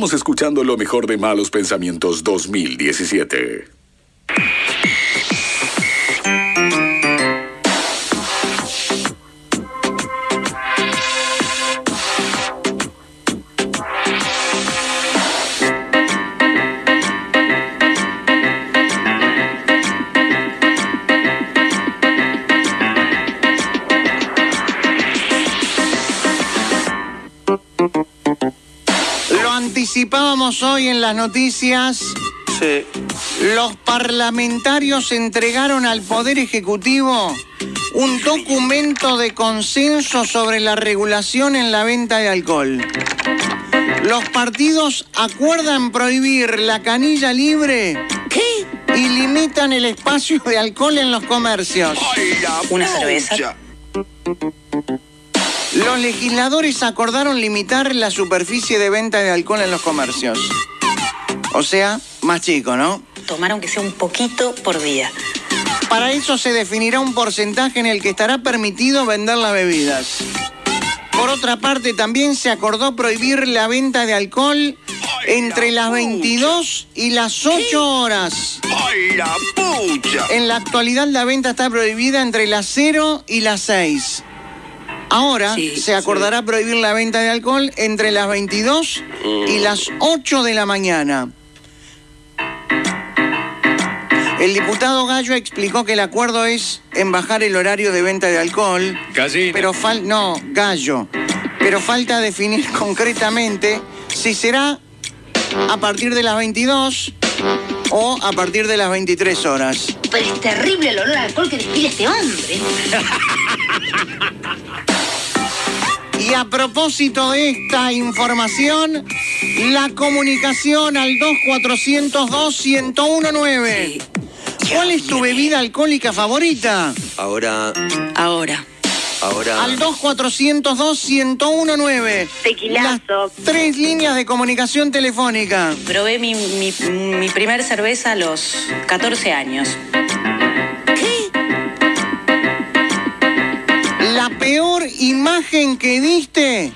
Estamos escuchando lo mejor de Malos Pensamientos 2017. Anticipábamos hoy en las noticias. Sí. Los parlamentarios entregaron al Poder Ejecutivo un documento de consenso sobre la regulación en la venta de alcohol. Los partidos acuerdan prohibir la canilla libre y limitan el espacio de alcohol en los comercios. Una cerveza. Los legisladores acordaron limitar la superficie de venta de alcohol en los comercios. O sea, más chico, ¿no? Tomar aunque sea un poquito por día. Para eso se definirá un porcentaje en el que estará permitido vender las bebidas. Por otra parte, también se acordó prohibir la venta de alcohol entre las 22 y las 8 horas. ¡Ay, la pucha! En la actualidad la venta está prohibida entre las 0 y las 6. Ahora Sí, se acordará prohibir la venta de alcohol entre las 22 y las 8 de la mañana. El diputado Gallo explicó que el acuerdo es en bajar el horario de venta de alcohol. Casino. Pero fal no, Gallo. Pero falta definir concretamente si será a partir de las 22 o a partir de las 23 horas. Pero es terrible el olor al alcohol que despide este hombre. Y a propósito de esta información, la comunicación al 2402-1019. ¿Cuál es tu bebida alcohólica favorita? Ahora, Ahora. ahora. Al 2402-1019. Tequilazo. Las tres líneas de comunicación telefónica. Probé mi, mi, mi primer cerveza a los 14 años. Imagen que diste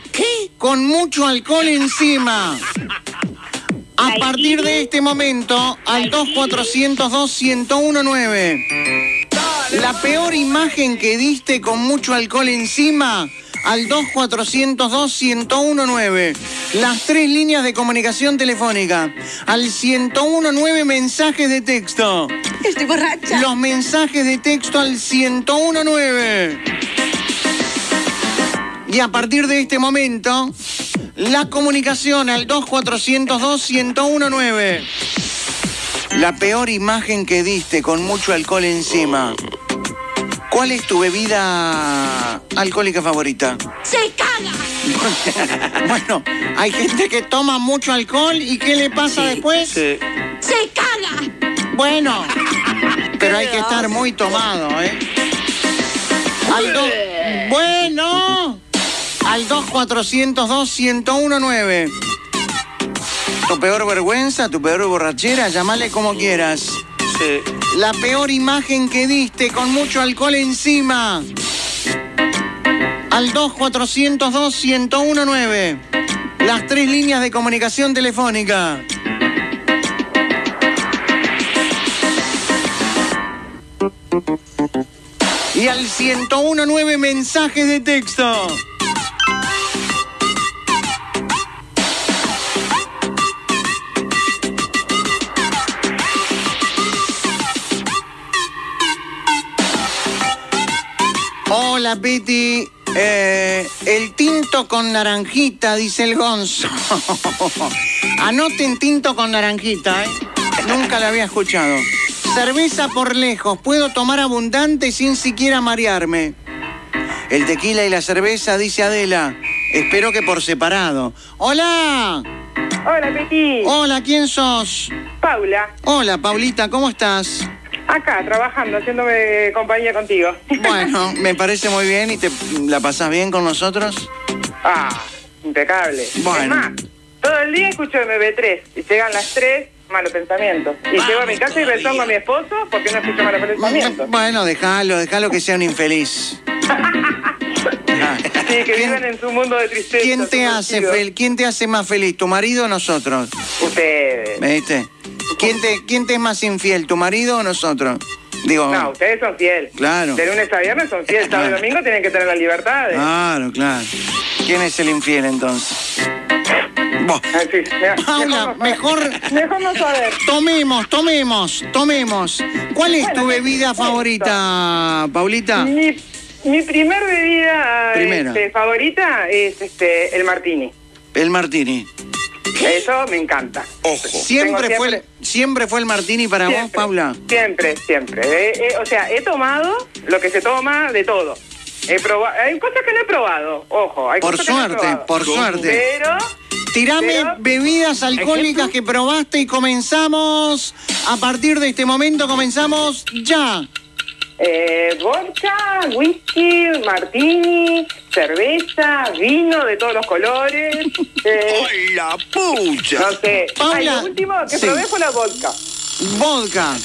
con mucho alcohol encima. A partir de este momento, al 2402-1019. La peor imagen que diste con mucho alcohol encima, al 2402-1019. Las tres líneas de comunicación telefónica. Al 1019 mensajes de texto. Estoy borracha. Los mensajes de texto al 1019. Y a partir de este momento, la comunicación al 2402-1019. La peor imagen que diste con mucho alcohol encima. ¿Cuál es tu bebida alcohólica favorita? ¡Se caga! Bueno, hay gente que toma mucho alcohol y ¿qué le pasa Sí, después? Sí. ¡Se caga! Bueno, pero hay que estar muy tomado, ¿eh? Bueno, al 2402-1019. Tu peor vergüenza, tu peor borrachera, llamale como quieras. Sí. La peor imagen que diste con mucho alcohol encima. Al 2402-1019. Las tres líneas de comunicación telefónica. Y al 1019 mensajes de texto. Hola, Piti. Eh, el tinto con naranjita, dice el Gonzo. Anoten tinto con naranjita, ¿eh? Nunca la había escuchado. Cerveza por lejos, puedo tomar abundante sin siquiera marearme. El tequila y la cerveza, dice Adela. Espero que por separado. ¡Hola! Hola, Peti. Hola, ¿quién sos? Paula, Hola, Paulita, ¿cómo estás? Acá trabajando, haciéndome compañía contigo. Bueno, me parece muy bien y te la pasás bien con nosotros. ah, impecable. Bueno. Es más, todo el día escucho MB3 y llegan las 3, malos pensamientos. Y llego a mi casa y retongo a mi esposo porque no escucho malos pensamientos. Bueno, déjalo, déjalo que sea un infeliz. Sí, que ¿Quién- viven en su mundo de tristeza. ¿Quién te hace fel- ¿Quién te hace más feliz, tu marido o nosotros? Ustedes. ¿Me viste? ¿Quién te, ¿Quién te es más infiel, tu marido o nosotros? Digo, No, ustedes son fiel. Claro. De lunes a viernes son fiel. Sábado y domingo tienen que tener la libertad. de- claro, claro. ¿Quién es el infiel entonces? Vos. Ah, sí, mira, Paula, mejor Mejor no saber. tomemos, tomemos, tomemos. ¿Cuál es tu bebida favorita, Paulita? Mi, mi primer bebida este, favorita es este el martini. El martini. Eso me encanta. Ojo. ¿Siempre fue, el, siempre fue el martini para vos, Paula? Siempre, siempre. Eh, eh, o sea, he tomado lo que se toma de todo. He probado, hay cosas que no he probado, ojo. Hay Por cosas que no he suerte, probado. por suerte. Pero, Tirame Pero- bebidas alcohólicas que probaste y comenzamos. A partir de este momento comenzamos ya. Eh, vodka, whisky, martini, cerveza, vino de todos los colores. eh, ¡Ay, la pucha! no sé. Ay, lo último que sí. probé fue la vodka. Vodka.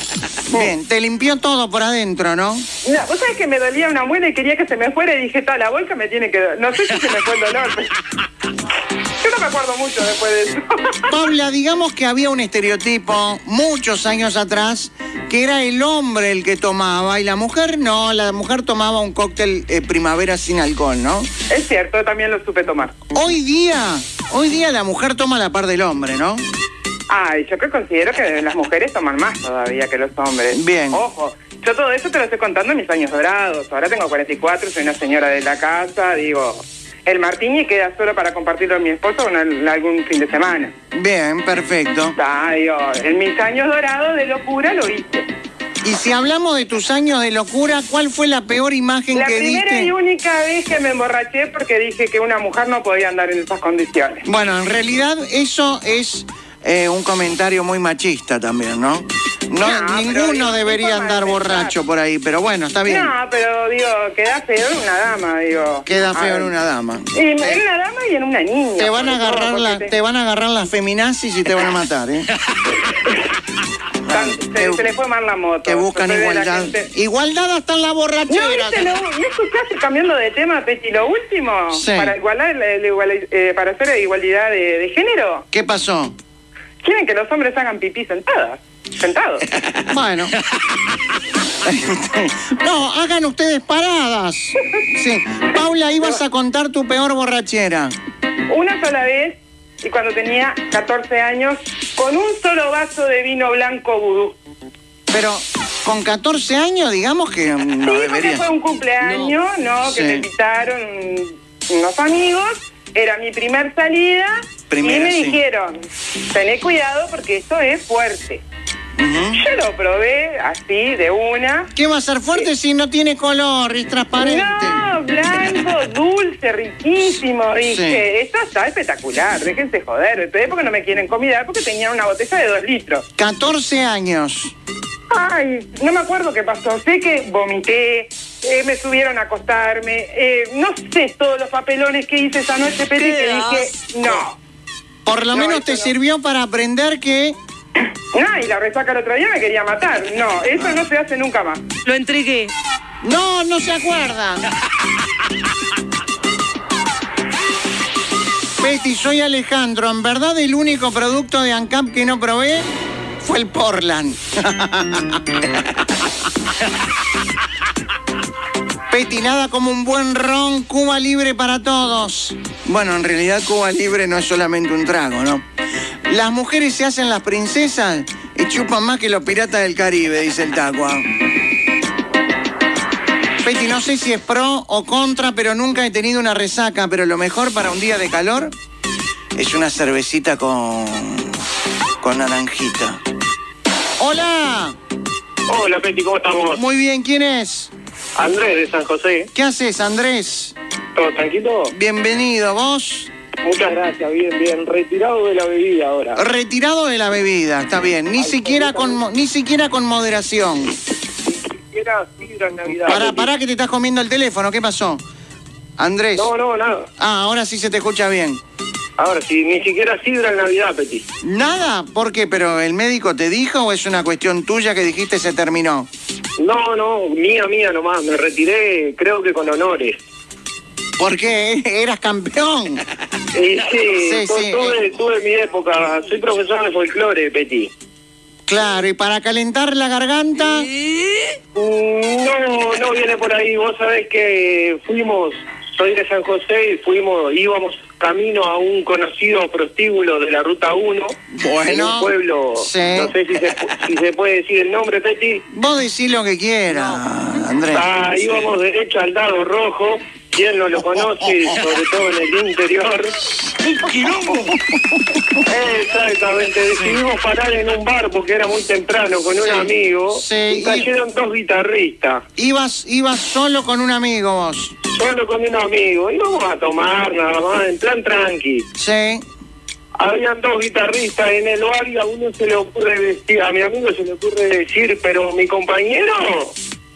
Bien, te limpió todo por adentro, ¿no? No, vos sabés que me dolía una muela y quería que se me fuera y dije, tal, la vodka me tiene que... No sé si se me fue el dolor. pero- no me acuerdo mucho después de eso. Paula, digamos que había un estereotipo muchos años atrás que era el hombre el que tomaba y la mujer no, la mujer tomaba un cóctel eh, primavera sin alcohol, ¿no? es cierto, también lo supe tomar. Hoy día, hoy día la mujer toma la par del hombre, ¿no? Ay, yo que considero que las mujeres toman más todavía que los hombres. Bien. Ojo, yo todo eso te lo estoy contando en mis años dorados. Ahora tengo 44, soy una señora de la casa, digo... El martini queda solo para compartirlo con mi esposo en al- algún fin de semana. Bien, perfecto. Ah, digo, en mis años dorados de locura lo hice. Y si hablamos de tus años de locura, ¿cuál fue la peor imagen La que primera diste? y única vez que me emborraché porque dije que una mujer no podía andar en esas condiciones. Bueno, en realidad eso es eh, un comentario muy machista también, ¿no? No, ninguno debería de andar borracho por ahí, pero bueno, está bien. No, pero digo, queda feo en una dama, digo. Queda feo en una dama. Y en una dama y en una niña. Te van a todo, agarrar la, te- te van a agarrar las feminazis y te van a matar, ¿eh? tan- se, se le fue mal la moto. Que buscan igualdad. gente- Igualdad hasta en la ¿No borrachera. lo, ¿no escuchaste cambiando de tema, Peti, lo último? Sí. Para igualar, la- la igual- eh, para hacer igualdad de, de género. ¿Qué pasó? Quieren que los hombres hagan pipí sentadas. Sentados. Bueno. no, hagan ustedes paradas. Sí. Paula, ibas a contar tu peor borrachera. Una sola vez, y cuando tenía 14 años, con un solo vaso de vino blanco vudú. Pero con 14 años, digamos que no sí, debería. fue un cumpleaños, ¿no? Que Sí. me invitaron unos amigos. Era mi primer salida. Primera, y me sí. dijeron, tené cuidado porque esto es fuerte. Yo lo probé así, de una. ¿Qué va a ser fuerte si no tiene color, es transparente? No, blanco, dulce, riquísimo. Dije, Sí. esto está espectacular, déjense joder. El porque no me quieren convidar porque tenían una botella de dos litros. 14 años. Ay, no me acuerdo qué pasó. Sé que vomité, eh, me subieron a acostarme. eh, no sé todos los papelones que hice esa noche, pero ¡Qué que dije, no. Por lo No, menos te no. sirvió para aprender que No, y la resaca el otro día me quería matar. No, eso no se hace nunca más. Lo entregué. No, no se acuerdan. Betty, soy Alejandro. En verdad el único producto de ANCAP que no probé fue el Portland. Betty, nada como un buen ron, Cuba libre para todos. Bueno, en realidad Cuba libre no es solamente un trago, ¿no? Las mujeres se hacen las princesas y chupan más que los piratas del Caribe, dice el Tacua. Betty, no sé si es pro o contra, pero nunca he tenido una resaca. Pero lo mejor para un día de calor es una cervecita con. con naranjita. ¡Hola! Hola, Peti, ¿cómo estamos? Muy bien, ¿quién es? Andrés de San José. ¿Qué haces, Andrés? ¿Todo tranquilo? Bienvenido, ¿vos? Muchas gracias, bien, bien. Retirado de la bebida ahora. Retirado de la bebida, está bien. Ni siquiera con, ni siquiera con moderación. Era sidra en Navidad. Pará, pará que te estás comiendo el teléfono, ¿qué pasó? Andrés. No, no, nada. Ah, ahora sí se te escucha bien. Ahora sí, ni siquiera sidra en Navidad, Peti. Nada, ¿por qué? ¿Pero el médico te dijo o es una cuestión tuya que dijiste se terminó? No, no, mía, mía nomás. Me retiré, creo que con honores. Porque eras campeón. Y sí, Sí, sí, tuve, tuve mi época. Soy profesor de folclore, Peti. Claro, y para calentar la garganta. No, no viene por ahí. Vos sabés que fuimos, soy de San José y fuimos, íbamos camino a un conocido prostíbulo de la Ruta 1. Bueno, En un pueblo, sí. no sé si se, pu- si se puede decir el nombre, Peti. Vos decís lo que quieras, Andrés. Ah, íbamos derecho al dado rojo. ¿Quién no lo conoce? Sobre todo en el interior. Exactamente, decidimos parar en un bar porque era muy temprano con un Sí, amigo. sí, y cayeron dos guitarristas. Ibas, ibas solo con un amigo vos. Solo con un amigo. Íbamos a tomar nada más, en plan tranqui. Sí. Habían dos guitarristas en el bar y a uno se le ocurre decir, a mi amigo se le ocurre decir, pero mi compañero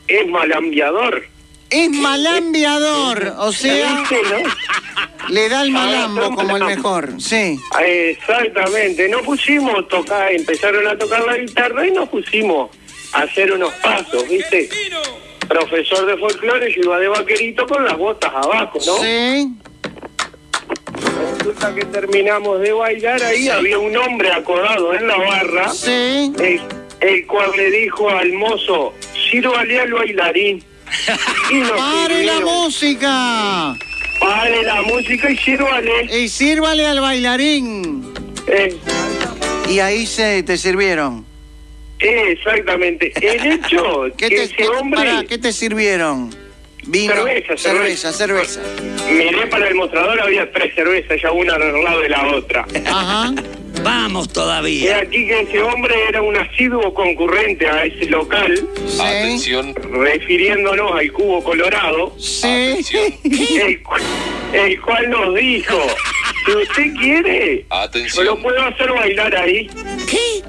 es malambiador. Es malambiador, o sea, ¿Viste, no? le da el malambo como el mejor. Sí. Exactamente, nos pusimos tocar, empezaron a tocar la guitarra y nos pusimos a hacer unos pasos, ¿viste? Profesor de folclore, yo iba de vaquerito con las botas abajo, ¿no? Sí. Resulta que terminamos de bailar ahí, había un hombre acodado en la barra, Sí. el, el cual le dijo al mozo, sírvale al bailarín. ¡Pare la música! Pare la música y sírvale. Y sírvale al bailarín. Eh, Y ahí se te sirvieron. exactamente. El hecho ¿Qué que te, ese qué- hombre... pará, ¿qué te sirvieron? Vino. Cerveza, cerveza, cerveza. Miré para el mostrador, había tres cervezas, ya una al lado de la otra. Ajá. Vamos Y todavía. aquí que ese hombre era un asiduo concurrente a ese local, Sí. refiriéndonos al cubo colorado, Sí. el, cu- el cual nos dijo, si usted quiere, yo lo puedo hacer bailar ahí.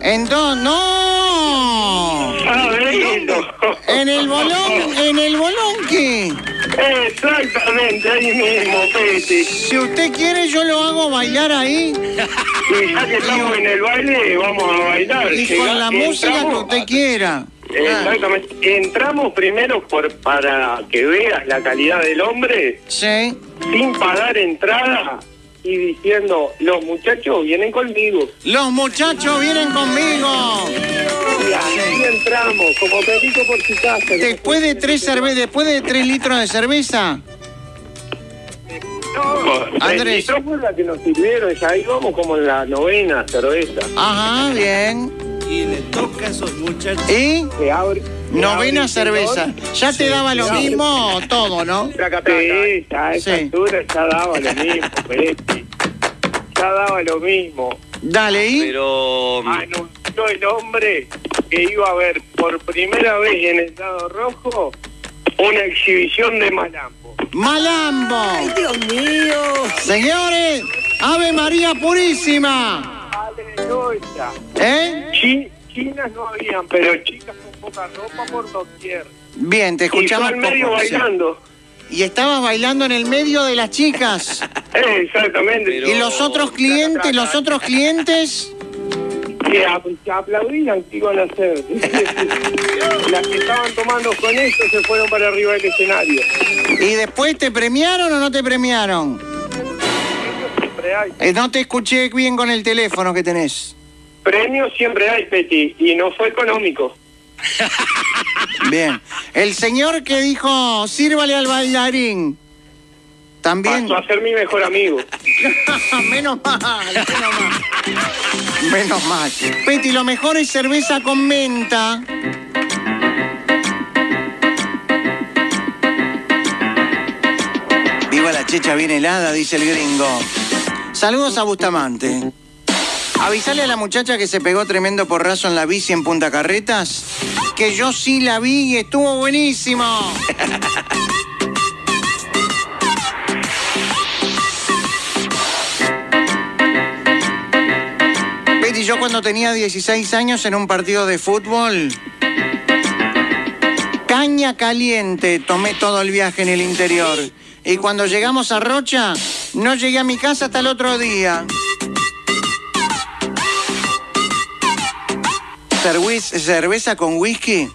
Entonces, no. ¿Sabelo? En el bolón, en el bolón qué? Exactamente, ahí mismo, Peti. Si usted quiere, yo lo hago bailar ahí. Y ya que estamos en el baile, vamos a bailar. Y Llega- con la música que usted quiera. Exactamente. Entramos primero por para que veas la calidad del hombre, Sí. sin pagar entrada y diciendo, los muchachos vienen conmigo. Los muchachos vienen conmigo. Y así entramos, como perito por su casa. Después de tres cervezas, después de tres litros de cerveza. No, Andrés. litro fue la que nos sirvieron, ya íbamos como en la novena cerveza. Ajá, bien. Y le toca a esos muchachos. ¿Y? Se abre. se Novena cerveza. ¿Ya te daba lo mismo todo, no? Sí, ya a esa Sí. altura ya daba lo mismo, Peti. Ya daba lo mismo. Dale, ¿y? Pero. Anunció el hombre que iba a ver por primera vez en el dado rojo una exhibición de malambo. Malambo. Dios mío. Señores, Ave María Purísima. Aleluya. ¿Eh? Chi- chinas no habían, pero chicas con poca ropa por doquier. Bien, te Y yo escuchamos al medio poco, bailando. Y estabas bailando en el medio de las chicas. Exactamente. Pero- Y los otros clientes, los otros clientes. que, aplaudían que iban a hacer. Las que estaban tomando con esto se fueron para arriba del escenario. ¿Y después te premiaron o no te premiaron? Siempre hay. Eh, no te escuché bien con el teléfono que tenés. Premios siempre hay, Peti, y no fue económico. Bien. El señor que dijo, sírvale al bailarín. También. Pasó a ser mi mejor amigo. menos mal, menos mal. Menos mal. Peti, lo mejor es cerveza con menta. Viva la checha bien helada, dice el gringo. Saludos a Bustamante. Avisale a la muchacha que se pegó tremendo porrazo en la bici en Punta Carretas, que yo sí la vi y estuvo buenísimo. cuando tenía 16 años en un partido de fútbol, caña caliente, tomé todo el viaje en el interior. Y cuando llegamos a Rocha, no llegué a mi casa hasta el otro día. Cerveza con whisky,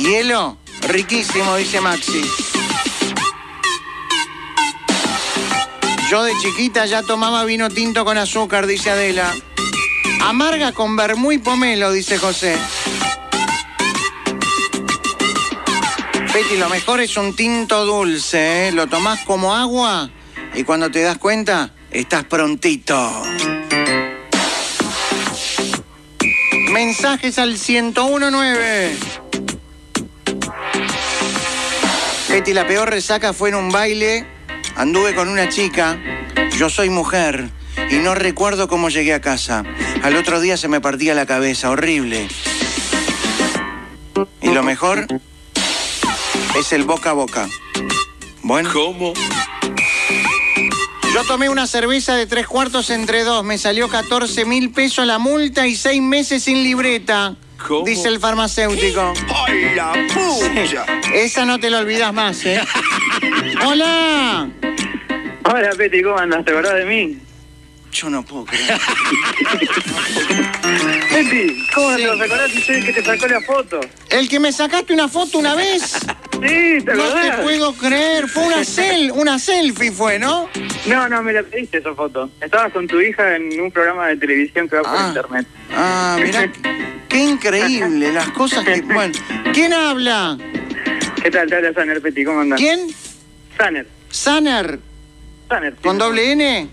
hielo, riquísimo, dice Maxi. Yo de chiquita ya tomaba vino tinto con azúcar, dice Adela. Amarga con vermú y pomelo, dice José. Betty, lo mejor es un tinto dulce, ¿eh? Lo tomás como agua y cuando te das cuenta, estás prontito. Mensajes al 1019. Betty, la peor resaca fue en un baile. Anduve con una chica. Yo soy mujer y no recuerdo cómo llegué a casa. Al otro día se me partía la cabeza, horrible. Y lo mejor es el boca a boca. Bueno. ¿Cómo? Yo tomé una cerveza de tres cuartos entre dos. Me salió 14 mil pesos la multa y seis meses sin libreta. ¿Cómo? Dice el farmacéutico. ¡Ay, la pucha! Esa no te la olvidas más, ¿eh? ¡Hola! Hola, Peti, ¿cómo andas? ¿Te acordás de mí? Yo no puedo creer. Peti, ¿cómo Sí. te lo acordás si soy el que te sacó la foto? ¿El que me sacaste una foto una vez? Sí, ¿te No acordás? te puedo creer. Fue una, sel una selfie, fue, ¿no? No, no, me la pediste esa foto. Estabas con tu hija en un programa de televisión que va por Ah. internet. Ah, mirá. Qué increíble las cosas que... Bueno, ¿quién habla? ¿Qué tal? Te habla Saner, Peti, ¿cómo andas? ¿Quién? Saner. Saner. Saner. ¿Con doble N?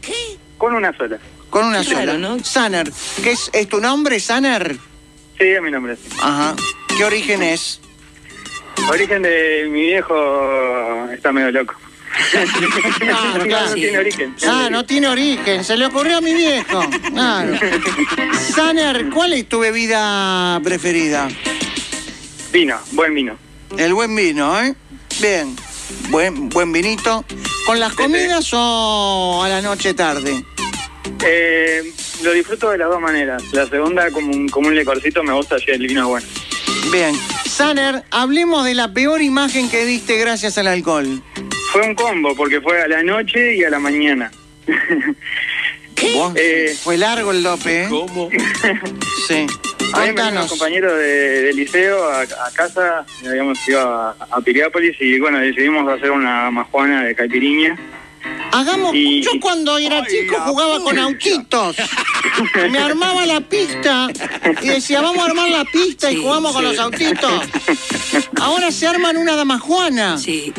Con una sola. Con una Claro, sola. ¿no? Saner. ¿Qué es, es tu nombre, Saner? Sí, es mi nombre. sí. Ajá. ¿Qué origen es? Origen de mi viejo está medio loco. Ah, no, claro. no tiene origen. Ah, no tiene origen. Se le ocurrió a mi viejo. Claro. Saner, ¿cuál es tu bebida preferida? Vino, buen vino. El buen vino, ¿eh? Bien. Buen, buen vinito. ¿Con las comidas o a la noche tarde? Eh, lo disfruto de las dos maneras. La segunda, como un, como un licorcito, me gusta si el vino es bueno. Bien. Saner, hablemos de la peor imagen que diste gracias al alcohol. Fue un combo, porque fue a la noche y a la mañana. ¿Vos? Eh. Fue largo el dope, ¿eh? ¿Cómo? Sí. Unos Contanos. compañeros de, de liceo a, a casa, habíamos ido a, a Piriápolis y bueno, decidimos hacer una majuana de caipiriña. Hagamos. Y- Yo cuando era chico jugaba con autitos. Me armaba la pista y decía, vamos a armar la pista y Sí, jugamos con sí. los autitos. Ahora se arman una damajuana. Sí.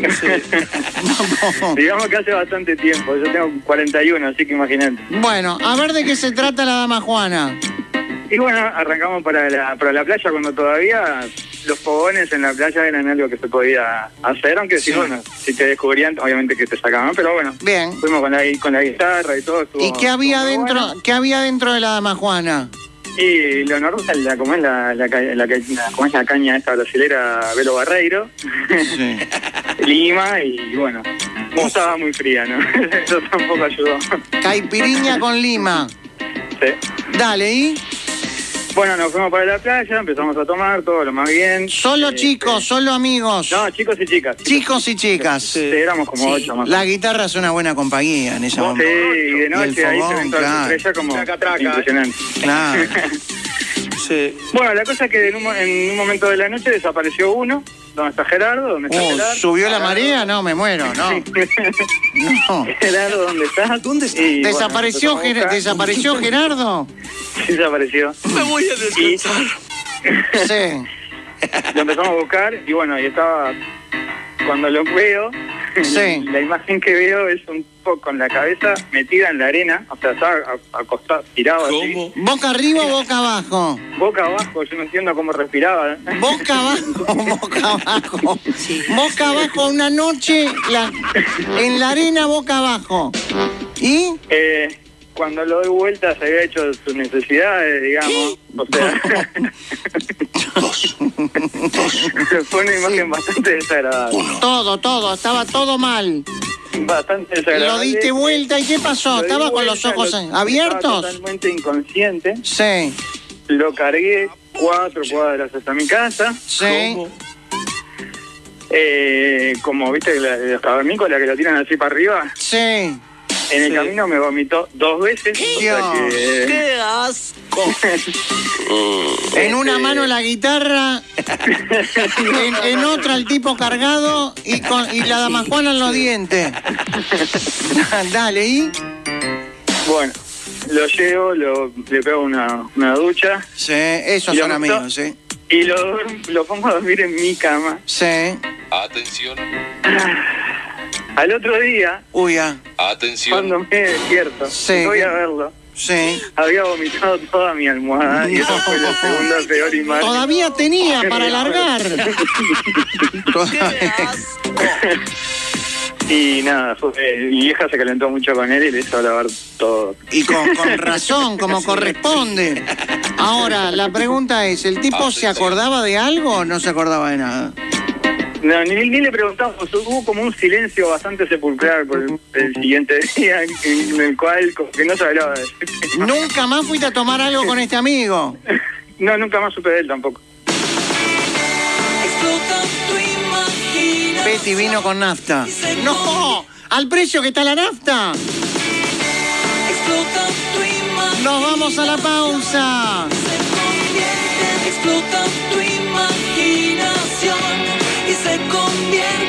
Vamos. Digamos que hace bastante tiempo, yo tengo 41, así que imagínate. Bueno, a ver de qué se trata la damajuana. Y bueno, arrancamos para la, para la playa cuando todavía los fogones en la playa eran algo que se podía hacer, aunque Sí. si bueno, si te descubrían, obviamente que te sacaban, pero bueno. Bien. Fuimos con la, con la guitarra y todo. estuvo- ¿Y qué había dentro, bueno. qué había dentro de la damajuana? Y lo normal, la, como es la, la, ca- la, ca- la- como es la caña esta brasilera Velo Barreiro, Sí. Lima y bueno, no estaba muy fría, ¿no? Eso tampoco ayudó. Caipiriña con lima. Sí. Dale, ¿y? Bueno, nos fuimos para la playa, empezamos a tomar todo lo más bien. Solo Eh, chicos, solo amigos. No, chicos y chicas. Chicos y chicas. Sí, éramos como Sí. ocho más. La guitarra es una buena compañía en ese Sí, momento. y de noche el ahí se ven todas claro. estrellas como Traca, traca, impresionante. Claro. Sí. Bueno, la cosa es que en un, mo- en un momento de la noche desapareció uno. ¿Dónde está Gerardo? ¿Dónde está Oh, Gerardo? ¿Subió la marea? No, me muero, no. No. Gerardo, ¿dónde está? ¿Dónde está? Y, bueno, ¿Desapareció, a Ger-. ¿Desapareció Gerardo? Sí, desapareció. Me voy a descansar. Sí. Lo empezamos a buscar y bueno, y estaba... Cuando lo veo, Sí. la imagen que veo es un poco con la cabeza metida en la arena, o sea, estaba acostado, tirado así. ¿Boca arriba o boca abajo? Boca abajo, yo no entiendo cómo respiraba. Boca abajo, boca abajo. Sí. Boca abajo una noche la- en la arena, boca abajo. ¿Y? Eh, cuando lo doy vuelta se había hecho sus necesidades, digamos. O sea, fue una imagen bastante desagradable. Todo, todo, estaba todo mal. Bastante desagradable. Lo diste vuelta y ¿qué pasó? Lo ¿Estaba con los ojos lo- Estaba abiertos? totalmente inconsciente. Sí, Lo cargué cuatro cuadras hasta mi casa. sí. ¿Cómo? Eh, como viste los cavernícolas que lo tiran así para arriba. Sí. En el camino me vomitó dos veces. o sea que- ¡Qué asco! En una mano la guitarra, en, en otra el tipo cargado y, con, y la dama Juana en los dientes. Dale, ¿y? Bueno, lo llevo, lo, le pego una, una ducha Sí, esos son amigos, sí. y lo, lo pongo a dormir en mi cama. Sí. Atención, Al otro día, Uy, ah, atención. cuando me despierto, Sí. voy a verlo. sí. Había vomitado toda mi almohada y eso fue la segunda peor imagen. Todavía tenía para alargar. Y nada, fue- eh, mi vieja se calentó mucho con él y le hizo lavar todo. Y con, con razón, como corresponde. Ahora, la pregunta es, ¿el tipo se acordaba de algo o no se acordaba de nada? No, ni, ni le preguntamos, hubo como un silencio bastante sepulcral por el, el siguiente día en el cual como que no se hablaba de Nunca más fuiste a tomar algo con este amigo. No, nunca más supe de él tampoco. Betty vino con nafta. ¡No! ¡Al precio que está la nafta! ¡Nos vamos a la pausa! Explota tu imaginación se convierte